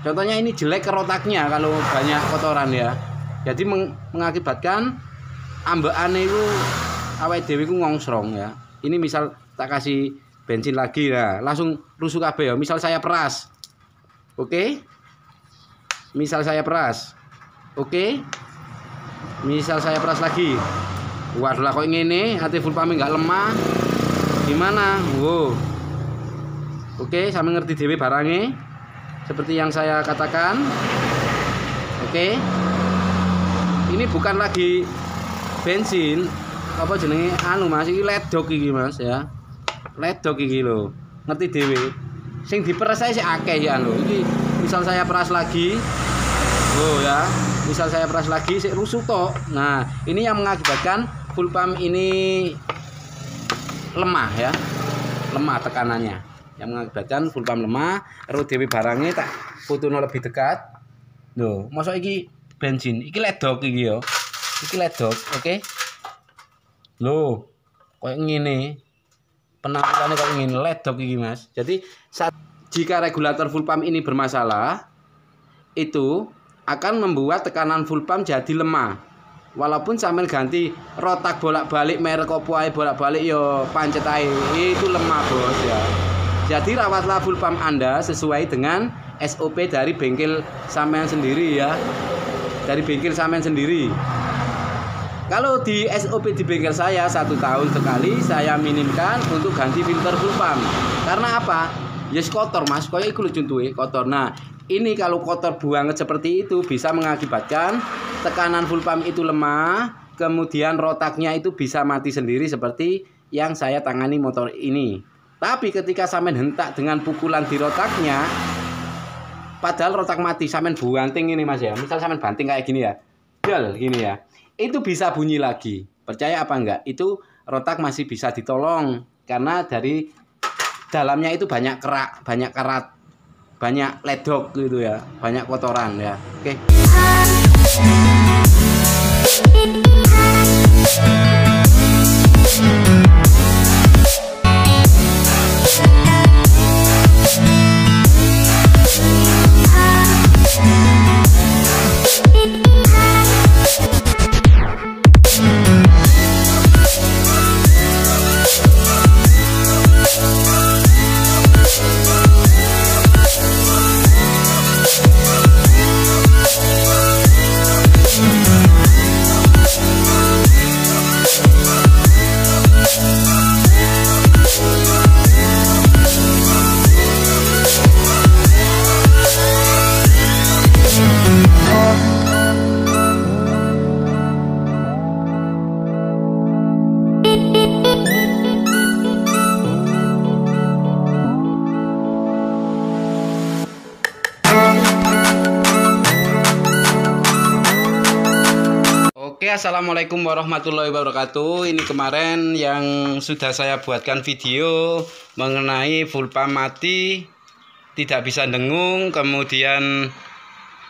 contohnya ini jelek kerotaknya kalau banyak kotoran ya. Jadi meng- mengakibatkan ambekan itu awet dewi ku ngongsrong ya. Ini misal tak kasih bensin lagi nah langsung rusuh kabeh ya. Misal saya peras. Oke? Misal saya peras. Oke? Misal saya peras lagi. Waduh lah kok ngene? Hati full pump nggak lemah? Gimana? Wow. Oke sampe ngerti dewe barangnya seperti yang saya katakan oke ini bukan lagi bensin apa jenenge? Anu mas ini ledok iki mas ya. Ledok iki lho ngerti dewe sing diperes saya sih akeh ya anu iki misal saya peras lagi oh ya. Misal saya peras lagi sih rusuh tok. Nah ini yang mengakibatkan full pump ini lemah ya. Lemah tekanannya yang mengakibatkan full pump lemah ero dewe barangnya tak fotono lebih dekat. Loh, masa iki bensin iki ledok iki yo. Iki ledok oke? Loh, kok ngene. Penampilannya kok ngene ledok iki mas. Jadi saat jika regulator full pump ini bermasalah itu akan membuat tekanan full pump jadi lemah. Walaupun sambil ganti rotak bolak-balik merek opo bolak-balik yo pancet ae. Itu lemah bos ya jadi rawatlah pump Anda sesuai dengan SOP dari bengkel sampean sendiri ya. Dari bengkel sampean sendiri. Kalau di SOP di bengkel saya satu tahun sekali saya minimkan untuk ganti filter pump karena apa? Yes kotor mas. Kayak iku lho contohnya kotor. Nah ini kalau kotor banget seperti itu bisa mengakibatkan tekanan pump itu lemah kemudian rotaknya itu bisa mati sendiri seperti yang saya tangani motor ini tapi ketika samen hentak dengan pukulan di rotaknya padahal rotak mati samen banting ini mas ya. Misal samen banting kayak gini ya. Del gini ya. Itu bisa bunyi lagi. Percaya apa enggak? Itu rotak masih bisa ditolong karena dari dalamnya itu banyak kerak banyak karat banyak ledok gitu ya. Banyak kotoran ya. Oke. Oke, assalamualaikum warahmatullahi wabarakatuh. Ini kemarin yang sudah saya buatkan video mengenai pump mati, tidak bisa dengung, kemudian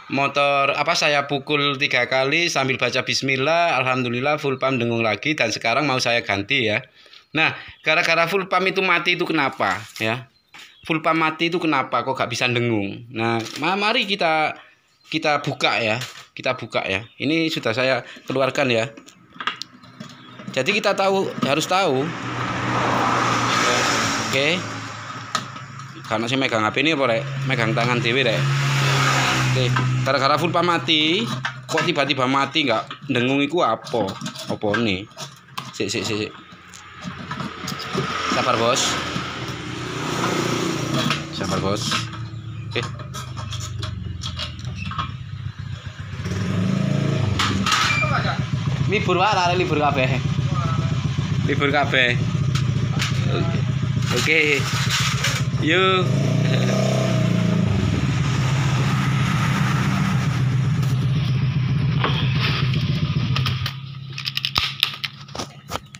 motor apa saya pukul tiga kali sambil baca Bismillah, alhamdulillah full pump dengung lagi dan sekarang mau saya ganti ya. Nah, gara-gara full pump itu mati itu kenapa ya? Full pump mati itu kenapa kok gak bisa dengung? Nah, ma- mari kita kita buka ya kita buka ya. Ini sudah saya keluarkan ya. Jadi kita tahu harus tahu. Oke. Karena saya megang HP ini boleh megang tangan dewi deh oke. Gara-gara full pump mati kok tiba-tiba mati nggak dengung iku apa? Apa nih sik sik sik. sabar bos. Sabar bos. Oke libur wae arek libur kabeh. Libur kabeh. Oke. Oke. Yuk.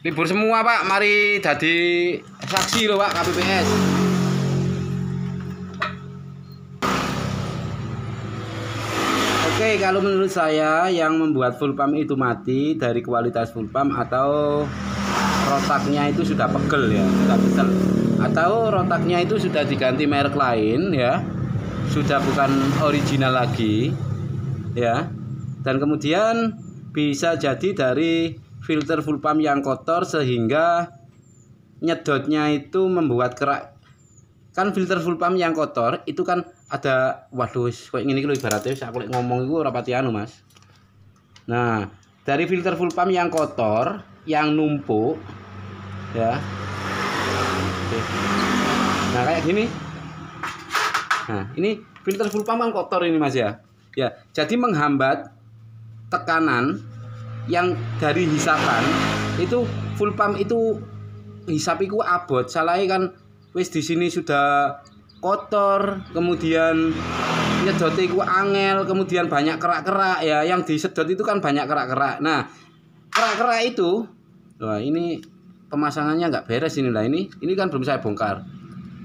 Libur semua, Pak. Mari dadi saksi lho, Pak, KPPS. Oke, kalau menurut saya yang membuat full pump itu mati dari kualitas full pump atau rotaknya itu sudah pegel ya, sudah kesel. Atau rotaknya itu sudah diganti merek lain ya. sudah bukan original lagi ya dan kemudian bisa jadi dari filter full pump yang kotor sehingga nyedotnya itu membuat kerak kan filter full pump yang kotor itu kan ada waduh kayak gini kalau ibaratnya saya kulit ngomong itu rapati anu mas. Nah dari filter full pump yang kotor yang numpuk ya. Nah kayak gini. Nah ini filter full pump yang kotor ini mas ya. Ya jadi menghambat tekanan yang dari hisapan itu full pump itu hisapiku abot. Salahnya kan wis di sini sudah kotor kemudian nyedote ku angel kemudian banyak kerak-kerak ya yang disedot itu kan banyak kerak-kerak. Nah kerak-kerak itu wah ini pemasangannya nggak beres ini lah ini ini kan belum saya bongkar.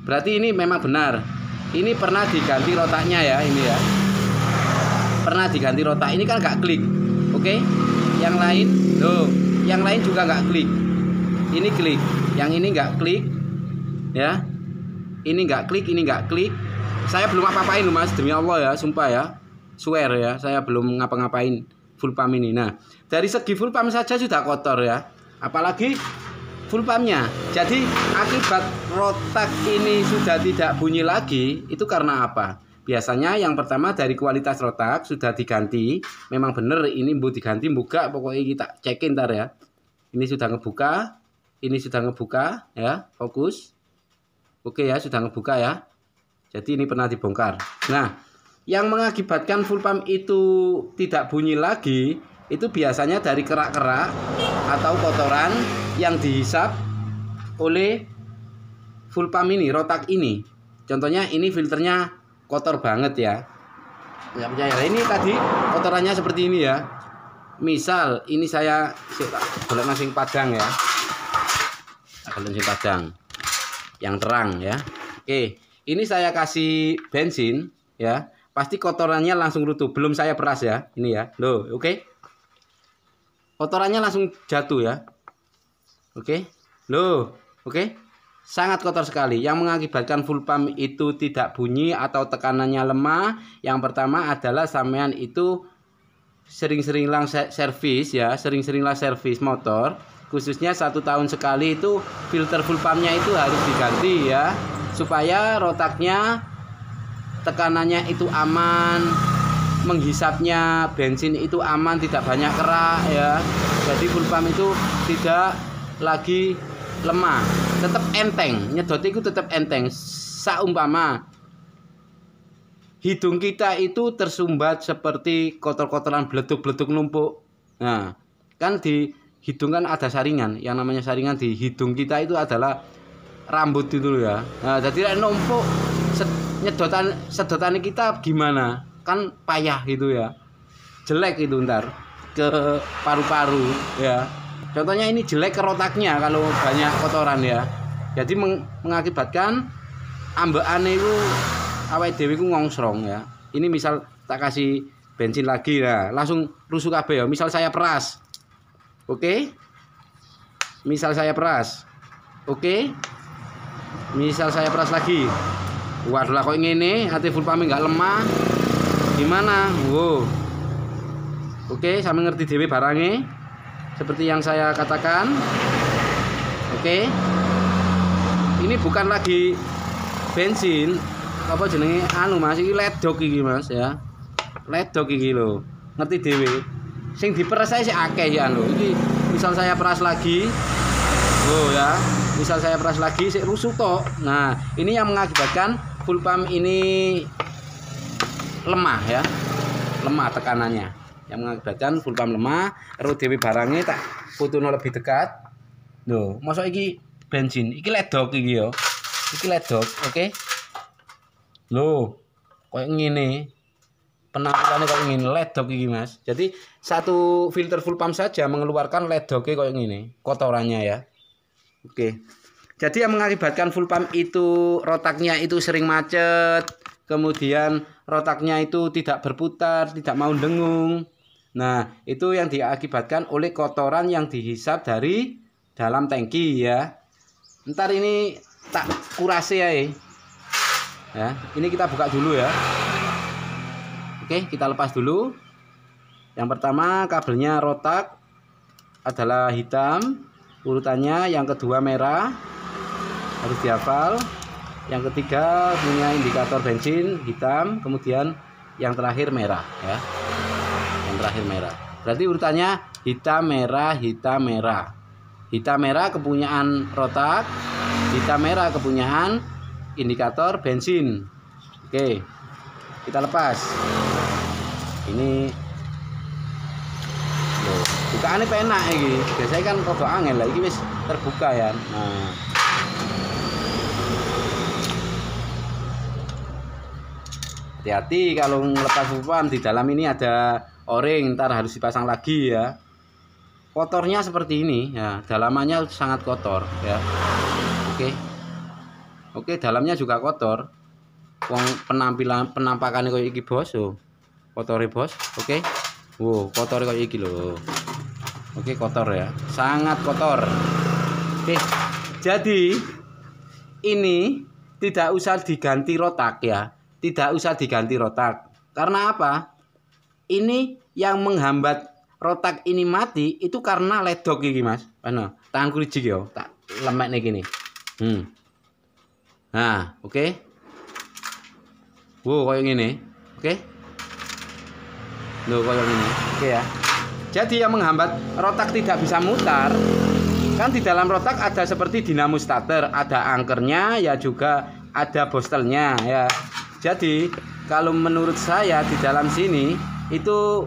Berarti ini memang benar. Ini pernah diganti rotaknya ya ini ya. Pernah diganti rotak ini kan nggak klik oke? Yang lain tuh yang lain juga nggak klik. Ini klik yang ini nggak klik ya ini nggak klik ini nggak klik. Saya belum apa-apain mas. Demi Allah ya sumpah ya. Swear ya saya belum ngapa-ngapain full pump ini. Nah dari segi full pump saja sudah kotor ya. Apalagi full pumpnya. Jadi akibat rotak ini sudah tidak bunyi lagi itu karena apa? Biasanya yang pertama dari kualitas rotak sudah diganti. Memang bener ini bu diganti buka pokoknya kita cekin ntar ya. Ini sudah ngebuka ini sudah ngebuka ya fokus oke ya sudah ngebuka ya. Jadi ini pernah dibongkar. Nah yang mengakibatkan full pump itu tidak bunyi lagi itu biasanya dari kerak-kerak atau kotoran yang dihisap oleh full pump ini rotak ini. Contohnya ini filternya kotor banget ya. Nggak percaya. Ini tadi kotorannya seperti ini ya. Misal ini saya boleh masing padang ya. Boleh masing padang yang terang ya. Oke ini saya kasih bensin ya. Pasti kotorannya langsung rutuh. Belum saya peras ya. Ini ya. Loh oke. Kotorannya langsung jatuh ya. Oke. Loh oke. Sangat kotor sekali. Yang mengakibatkan full pump itu tidak bunyi atau tekanannya lemah. Yang pertama adalah sampean itu sering-seringlah servis ya. Sering-seringlah servis motor khususnya satu tahun sekali itu filter full pumpnya itu harus diganti ya supaya rotaknya tekanannya itu aman menghisapnya bensin itu aman tidak banyak kerak ya. Jadi full pump itu tidak lagi lemah tetap enteng. Nyedot itu tetap enteng. Saumpama hidung kita itu tersumbat seperti kotor-kotoran beleduk-beleduk numpuk. Nah kan di hidung kan ada saringan yang namanya saringan di hidung kita itu adalah rambut itu ya nah jadi numpuk nyedotan sedotan kita gimana kan payah gitu ya jelek itu ntar ke paru-paru ya Contohnya ini jelek kerotaknya kalau banyak kotoran ya. Jadi meng mengakibatkan ambaan itu awet dewi ku ngongsrong ya. Ini misal tak kasih bensin lagi ya, langsung rusuk kabeh ya. Misal saya peras. Oke? Okay? Misal saya peras. Oke? Okay? Misal saya peras lagi. Waduh lah kok ini hati full pump nggak lemah. Gimana? Wow. Oke, okay, saya ngerti dewi barangnya seperti yang saya katakan oke ini bukan lagi bensin apa jenenge anu Mas ini ledok iki Mas ya ledok iki lho ngerti dhewe sing diperes saya sih akeh ya anu iki misal saya peras lagi oh ya. Misal saya peras lagi sik rusuh tok. Nah ini yang mengakibatkan full pump ini lemah ya. Lemah tekanannya. Yang mengakibatkan full pump lemah ero barangnya tak fotono lebih dekat. Loh masuk iki bensin. Iki ledok iki yo. Iki ledok oke. Okay? loh kayak gini penampilannya kayak gini ledok iki mas. Jadi satu filter full pump saja mengeluarkan ledoknya kayak gini kotorannya ya. Oke. Jadi yang mengakibatkan full pump itu rotaknya itu sering macet kemudian rotaknya itu tidak berputar tidak mau dengung. Nah, itu yang diakibatkan oleh kotoran yang dihisap dari dalam tangki ya. Ntar ini tak kurasi ya. ya ini kita buka dulu ya oke kita lepas dulu. Yang pertama kabelnya rotak adalah hitam urutannya yang kedua merah harus dihafal. Yang ketiga punya indikator bensin hitam kemudian yang terakhir merah ya. Yang terakhir merah. Berarti urutannya hitam merah hitam merah. Hitam merah kepunyaan rotak. Hitam merah kepunyaan indikator bensin. Oke kita lepas ini buka ini penak ini biasanya kan kodok angin lah ini wis terbuka ya. Nah. Hati-hati kalau ngelepas pupam di dalam ini ada o-ring ntar harus dipasang lagi ya. Kotornya seperti ini ya dalamannya sangat kotor ya. Oke. Oke dalamnya juga kotor. Penampilan penampakan kayak iki bos oh. kotor bos oke wow kotor kayak iki loh oke kotor ya sangat kotor oke jadi ini tidak usah diganti rotak ya tidak usah diganti rotak. Karena apa? Ini yang menghambat rotak ini mati itu karena ledok ini Mas. Ano, tangan kuriji yo, tak lemek nih gini. Hmm. Nah, oke. Okay. Wow, kayak gini. Oke. Okay. Loh, kayak gini. Oke ya. Jadi yang menghambat rotak tidak bisa mutar kan di dalam rotak ada seperti dinamo starter, ada angkernya ya juga ada bostelnya ya. Jadi kalau menurut saya di dalam sini itu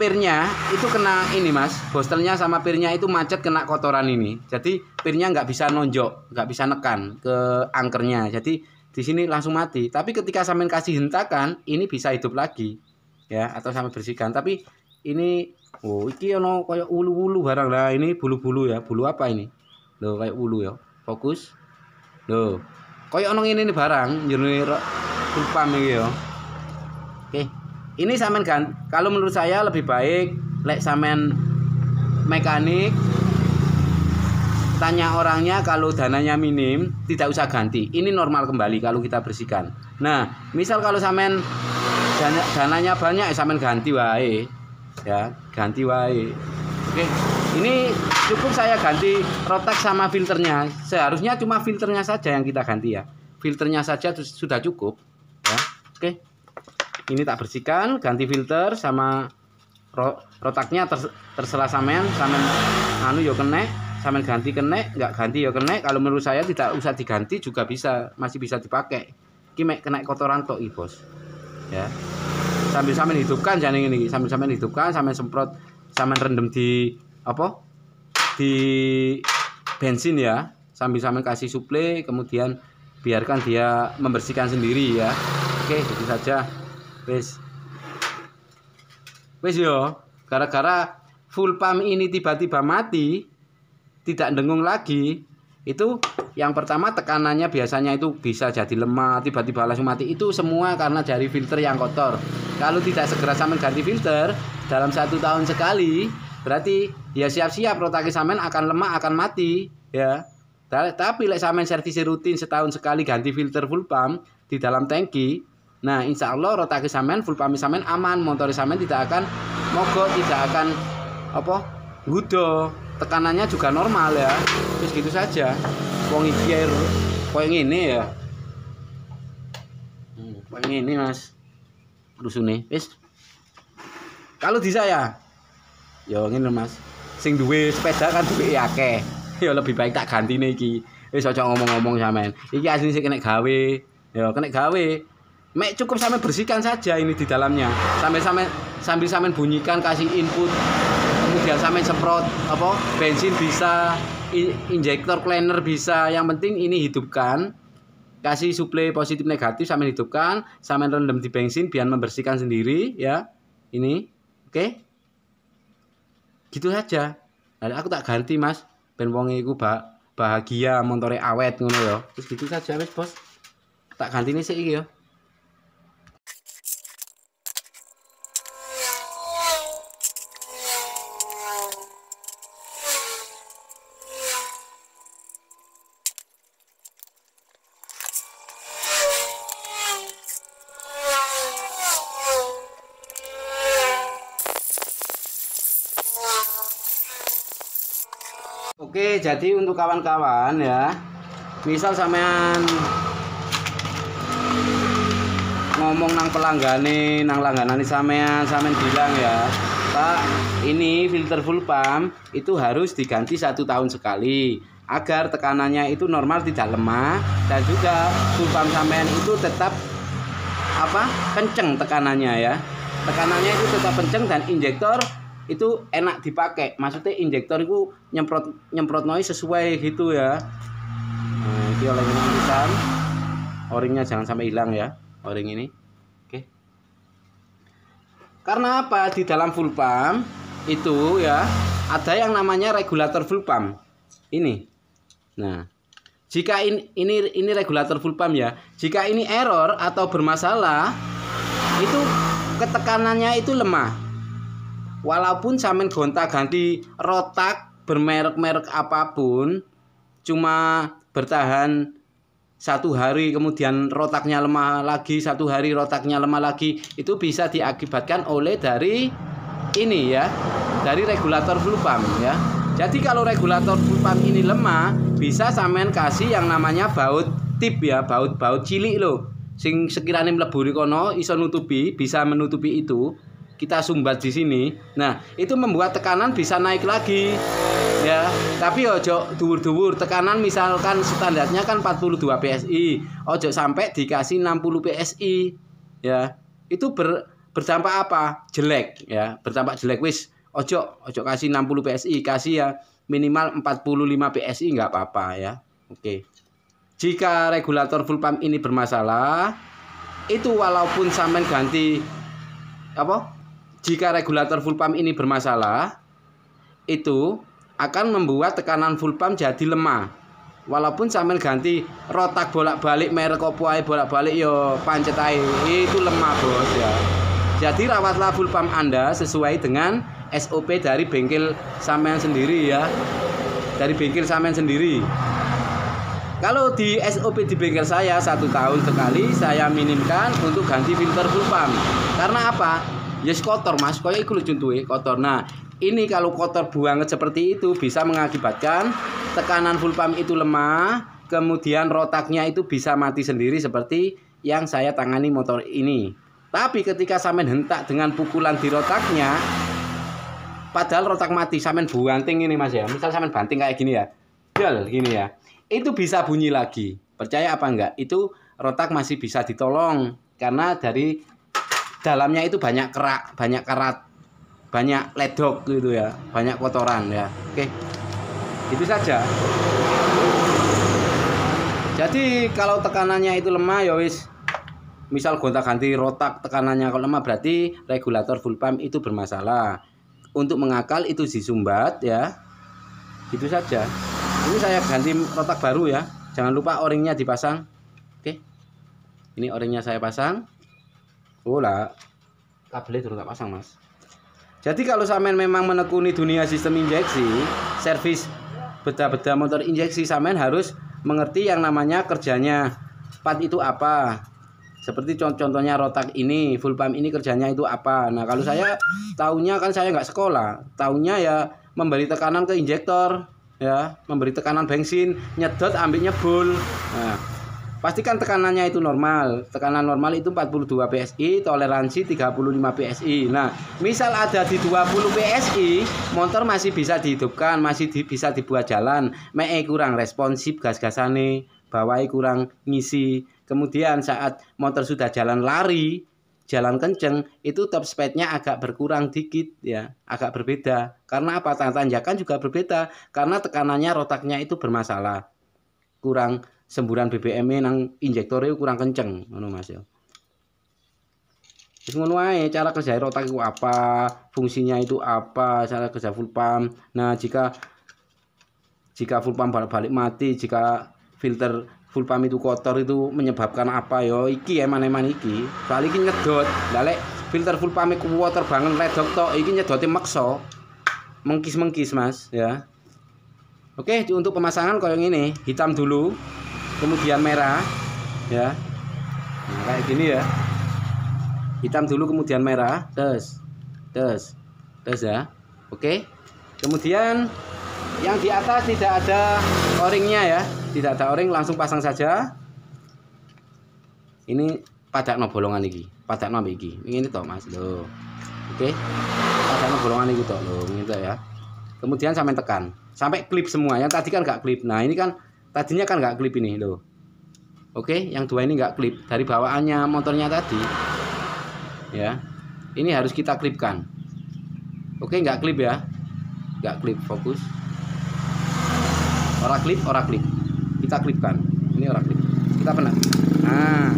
pirnya itu kena ini mas bostelnya sama pirnya itu macet kena kotoran ini jadi pirnya nggak bisa nonjok nggak bisa nekan ke angkernya jadi di sini langsung mati. Tapi ketika sampean kasih hentakan ini bisa hidup lagi. Ya atau sampai bersihkan. Tapi ini oh iki ono kayak ulu-ulu barang. Lah ini bulu-bulu ya. Bulu apa ini? Loh kayak ulu ya. Fokus. Loh koyo ono ini nih barang jernih lupa nih ya. Oke ini samen kan kalau menurut saya lebih baik lek samen mekanik tanya orangnya kalau dananya minim tidak usah ganti. Ini normal kembali kalau kita bersihkan. Nah misal kalau samen dana, dananya banyak ya samen ganti wae. Ya ganti wae. Oke ini cukup saya ganti rotak sama filternya. Seharusnya cuma filternya saja yang kita ganti ya. Filternya saja sudah cukup ya. Oke ini tak bersihkan ganti filter sama rotaknya ter, terserah samen samen anu yo kene samen ganti kene nggak ganti yo kene kalau menurut saya tidak usah diganti juga bisa masih bisa dipakai. Ini kena kotoran tok bos. Ya. Sambil samen hidupkan jangan ini sambil samen hidupkan samen semprot samen rendem di apa? Di bensin ya. Sambil sambil kasih suplai kemudian biarkan dia membersihkan sendiri ya. Oke jadi saja. Wes wes yo. Gara-gara full pump ini tiba-tiba mati tidak dengung lagi. Itu yang pertama tekanannya biasanya itu bisa jadi lemah tiba-tiba langsung mati. Itu semua karena dari filter yang kotor. Kalau tidak segera sampai ganti filter dalam satu tahun sekali berarti ya siap-siap rotaki samen akan lemah akan mati ya. Tapi lek samen servis rutin setahun sekali ganti filter full pump di dalam tangki nah insya Allah rotaki samen full pump samen aman motor samen tidak akan mogok tidak akan apa gudo tekanannya juga normal ya. Terus gitu saja. Wong iki air koyo ngene ya. Hmm, koyo ngene Mas. Rusune. Wis. Kalau di saya ya ngene Mas. Sing duwe sepeda kan duwe akeh. Ya lebih baik tak ganti nih iki. Wis aja ngomong-ngomong sampean. Iki asli sih kena gawe. Ya kena gawe. Mek cukup sampai bersihkan saja ini di dalamnya. Sampai sampai sambil sampai bunyikan kasih input kemudian sampai semprot apa bensin bisa injektor cleaner bisa. Yang penting ini hidupkan kasih suplai positif negatif sampai hidupkan sampai rendam di bensin biar membersihkan sendiri ya. Ini oke? Okay? gitu saja. Nah, aku tak ganti mas. Ben wong iku bahagia montore awet ngono ya terus gitu saja wis bos. Tak ganti nih sih ya jadi untuk kawan-kawan ya, misal sampean ngomong nang pelanggane, nang langganan sampean, sampean bilang ya, Pak, ini filter full pump itu harus diganti satu tahun sekali agar tekanannya itu normal tidak lemah dan juga full pump sampean itu tetap apa kenceng tekanannya ya. Tekanannya itu tetap kenceng dan injektor itu enak dipakai. Maksudnya injektor itu nyemprot nyemprot noise sesuai gitu ya. Nah, ini oleh tulisan o-ringnya jangan sampai hilang ya o-ring ini. Oke. Karena apa? Di dalam full pump itu ya ada yang namanya regulator full pump. Ini. Nah jika ini ini ini regulator full pump ya. Jika ini error atau bermasalah itu ketekanannya itu lemah walaupun samen gonta ganti rotak bermerek-merek apa pun cuma bertahan satu hari kemudian rotaknya lemah lagi satu hari rotaknya lemah lagi itu bisa diakibatkan oleh dari ini ya dari regulator full pump ya. Jadi kalau regulator full pump ini lemah bisa samen kasih yang namanya baut tip ya baut-baut cilik loh sing sekiranya mlebu kono iso nutupi bisa menutupi itu kita sumbat di sini. Nah, itu membuat tekanan bisa naik lagi. Ya, tapi ojo dhuwur-dhuwur. Tekanan misalkan standarnya kan 42 PSI. Ojo sampai dikasih 60 PSI. Ya. Itu ber, berdampak apa? Jelek ya. Berdampak jelek wis. Ojo ojo kasih 60 PSI, kasih ya minimal 45 PSI nggak apa-apa ya. Oke. Jika regulator full pump ini bermasalah, itu walaupun sampai ganti apa jika regulator full pump ini bermasalah, itu akan membuat tekanan full pump jadi lemah. Walaupun sambil ganti rotak bolak-balik merek opo bolak-balik yo pancet itu lemah bos ya. Jadi rawatlah full pump Anda sesuai dengan SOP dari bengkel sampean sendiri ya. Dari bengkel sampean sendiri. Kalau di SOP di bengkel saya satu tahun sekali saya minimkan untuk ganti filter full pump. Karena apa? Yes kotor mas. Kaya iku lucu tuh kotor. Nah ini kalau kotor banget seperti itu bisa mengakibatkan tekanan pump itu lemah kemudian rotaknya itu bisa mati sendiri seperti yang saya tangani motor ini. Tapi ketika samen hentak dengan pukulan di rotaknya padahal rotak mati samen banting ini mas ya. Misal samen banting kayak gini ya. Del gini ya. Itu bisa bunyi lagi. Percaya apa enggak? Itu rotak masih bisa ditolong karena dari dalamnya itu banyak kerak, banyak karat, banyak ledok gitu ya, banyak kotoran ya. Oke. Itu saja. Jadi kalau tekanannya itu lemah ya wis misal gonta-ganti rotak tekanannya kalau lemah berarti regulator full pump itu bermasalah. Untuk mengakal itu disumbat ya. Itu saja. Ini saya ganti rotak baru ya. Jangan lupa o-ringnya dipasang. Oke. Ini o-ringnya saya pasang. Lah, kabelnya turun tak pasang mas. Jadi kalau samen memang menekuni dunia sistem injeksi, servis beda-beda motor injeksi samen harus mengerti yang namanya kerjanya part itu apa. Seperti contohnya rotak ini, full pump ini kerjanya itu apa. Nah kalau saya tahunya kan saya nggak sekolah, tahunya ya memberi tekanan ke injektor, ya memberi tekanan bensin, nyedot ambil nyebul. Nah, Pastikan tekanannya itu normal. Tekanan normal itu 42 PSI, toleransi 35 PSI. Nah, misal ada di 20 PSI, motor masih bisa dihidupkan, masih di, bisa dibuat jalan. Mee kurang responsif gas-gasane, bawai kurang ngisi. Kemudian saat motor sudah jalan lari, jalan kenceng, itu top speednya agak berkurang dikit ya, agak berbeda. Karena apa? Tanjakan juga berbeda karena tekanannya rotaknya itu bermasalah. Kurang semburan BBM nang injektornya kurang kenceng ngono Mas ya. Wis ngono cara kerja rotak itu apa, fungsinya itu apa, cara kerja full pump. Nah, jika jika full pump balik-balik mati, jika filter full pump itu kotor itu menyebabkan apa yo iki eman-eman iki. Soal iki nyedot. Lah filter full pump iku water banget redok tok, iki nyedote maksa. Mengkis-mengkis, Mas, ya. Oke, untuk pemasangan yang ini, hitam dulu kemudian merah ya. Nah, kayak gini ya. Hitam dulu kemudian merah. Tes tes tes ya. Oke. Kemudian yang di atas tidak ada o-ringnya ya. Tidak ada o-ring langsung pasang saja. Ini pada no bolongan ini pada no iki. Ini toh mas. Lo oke. Pada no bolongan ini toh lo ini ya. Kemudian sampai tekan. Sampai klip semua. Yang tadi kan nggak klip. Nah ini kan tadinya kan nggak klip ini loh. Oke yang dua ini nggak klip. Dari bawaannya motornya tadi ya ini harus kita klipkan. Oke nggak klip ya? Nggak klip fokus. Ora klip ora klip. Kita klipkan. Ini ora klip. Kita pernah. Nah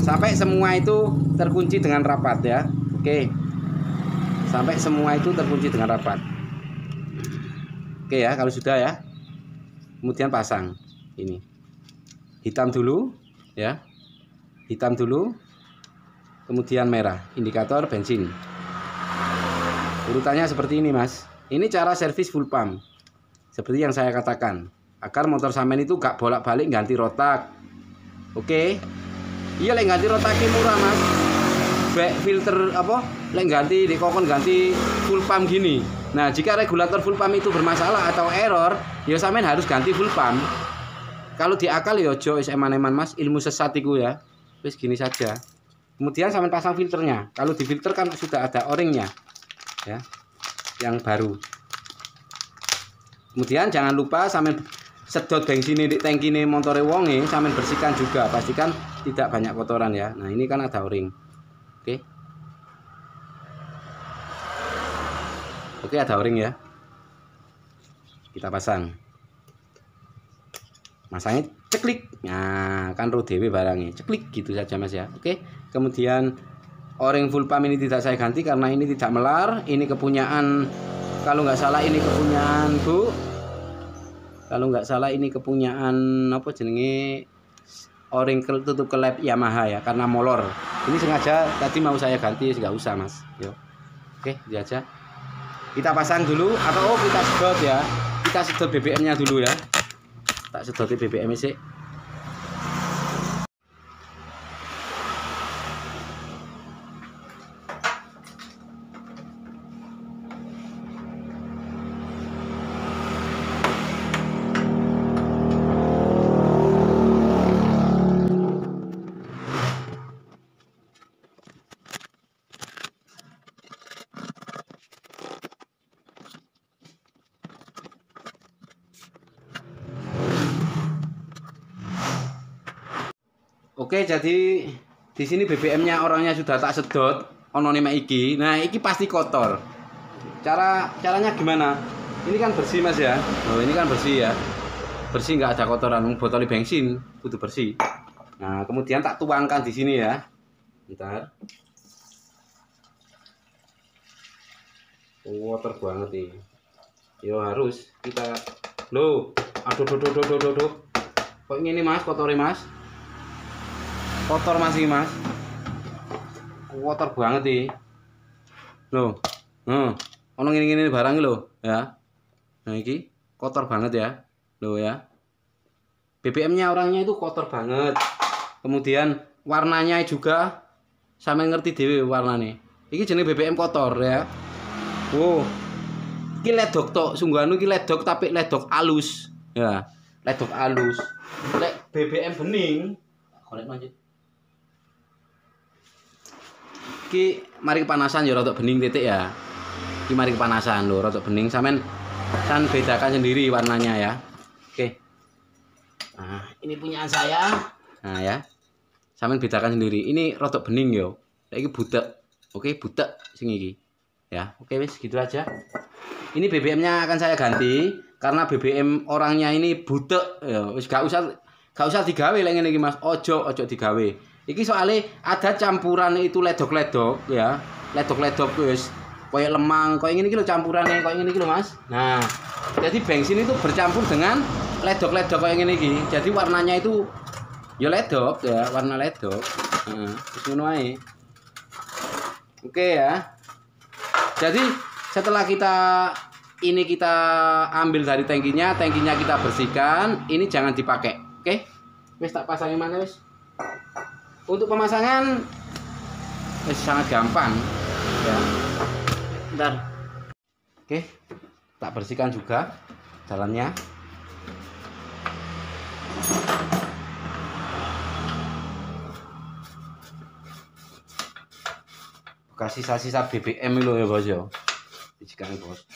sampai semua itu terkunci dengan rapat ya. Oke. Sampai semua itu terkunci dengan rapat. Oke ya kalau sudah ya. Kemudian pasang ini. Hitam dulu ya. Hitam dulu kemudian merah. Indikator bensin. Urutannya seperti ini mas. Ini cara servis full pump. Seperti yang saya katakan agar motor samen itu gak bolak-balik ganti rotak. Oke? Iya lek ganti rotaki murah mas. Back filter apa? Lek ganti di kokon ganti full pump gini. Nah jika regulator full pump itu bermasalah atau error ya samen harus ganti full pump kalau di akal ya jo eman-eman mas. Ilmu sesat itu ya. Wis gini saja. Kemudian samen pasang filternya. Kalau di filter kan sudah ada o-ringnya ya yang baru. Kemudian jangan lupa samen sedot bensin di tangki ini motore wonge sambil bersihkan juga. Pastikan tidak banyak kotoran ya. Nah ini kan ada o-ring. Oke. Oke ada o-ring ya. Kita pasang masangnya ceklik. Nah kan ro dewe barangnya ceklik gitu saja mas ya. Oke kemudian o-ring full pump ini tidak saya ganti karena ini tidak melar. Ini kepunyaan kalau nggak salah ini kepunyaan bu. Kalau nggak salah ini kepunyaan apa jenenge? O-ring tutup kelep Yamaha ya karena molor. Ini sengaja tadi mau saya ganti nggak usah mas. Yo. oke ini aja. Kita pasang dulu atau oh kita sedot ya. Kita sedot BBM nya dulu ya tak sedot BBM sih Oke, jadi di sini BBM-nya orangnya sudah tak sedot, ono iki. Nah, iki pasti kotor. Cara caranya gimana? Ini kan bersih Mas ya. Oh, ini kan bersih ya. Bersih nggak ada kotoran, botol bensin kudu bersih. Nah, kemudian tak tuangkan di sini ya. Bentar. Kotor banget nih. Yo harus kita Loh, aduh aduh aduh aduh aduh. Kok ini Mas, kotori Mas? Kotor masih mas. Kotor banget sih loh hmm. ono ini barang lo ya. Nah ini kotor banget ya. Lo ya. BBM nya orangnya itu kotor banget. Kemudian warnanya juga sama ngerti dewi warnanya ini jenis BBM kotor ya. Wow ini ledok tok. Sungguhan ini ledok tapi ledok alus ya. Ledok alus. Lek BBM bening lanjut ki mari kepanasan ya rotok bening titik ya. Ki mari kepanasan lho rotok bening. Sampean kan bedakan sendiri warnanya ya. Oke. Nah ini punya saya. nah ya. Sampean bedakan sendiri. Ini rotok bening yo. Ini butek. Oke butek sing iki. Ya oke wis gitu aja. Ini BBM nya akan saya ganti karena BBM orangnya ini butek. Ya wis gak usah gak usah digawe lek ngene iki Mas. Ojo ojo digawe Iki soalnya ada campuran itu ledok-ledok ya. Ledok-ledok guys. Kayak lemang, kayak ini kilo campurannya, kayak ini kilo mas. Nah, jadi bensin itu bercampur dengan ledok-ledok kayak ini Jadi warnanya itu ya ledok ya, warna ledok. Nah, Oke ya. Jadi setelah kita ini kita ambil dari tangkinya, tangkinya kita bersihkan, ini jangan dipakai. Oke? Wes tak pasangin mana wes? Untuk pemasangan eh, sangat gampang. Ya. Bentar. Oke tak bersihkan juga jalannya. Bekas sisa-sisa BBM itu ya bos ya. Dijikan bos.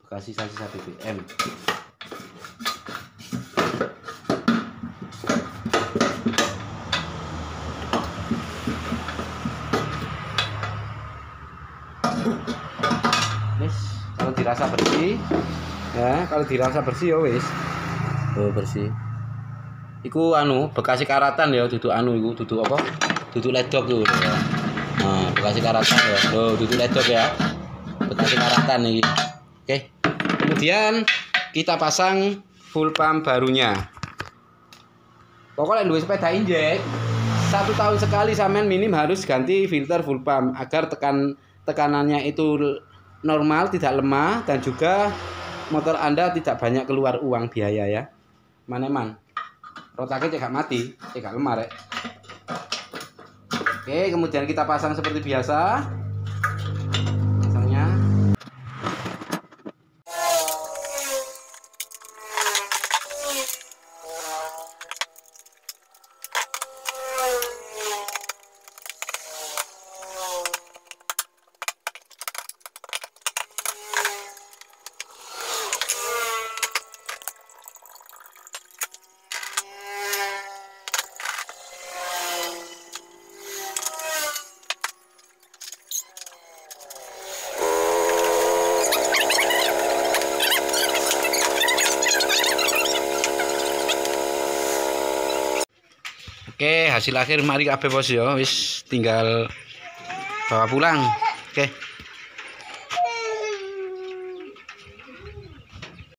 Bekas sisa-sisa BBM wis kalau dirasa bersih. Ya kalau dirasa bersih ya wis. Oh bersih. Iku anu bekasi karatan ya duduk anu iku duduk apa? Duduk ledok tuh ya. nah bekasi karatan ya. Oh duduk ledok ya. Bekasi karatan nih oke. Kemudian kita pasang full pump barunya. Pokoknya dua sepeda injek. Satu tahun sekali sampean minim harus ganti filter full pump agar tekan tekanannya itu normal tidak lemah dan juga motor anda tidak banyak keluar uang biaya ya. Mana man rotaknya cek mati cek lemah rek. Oke kemudian kita pasang seperti biasa pasangnya Oke, hasil akhir mari kabeh bos ya, wis tinggal bawa pulang. Oke.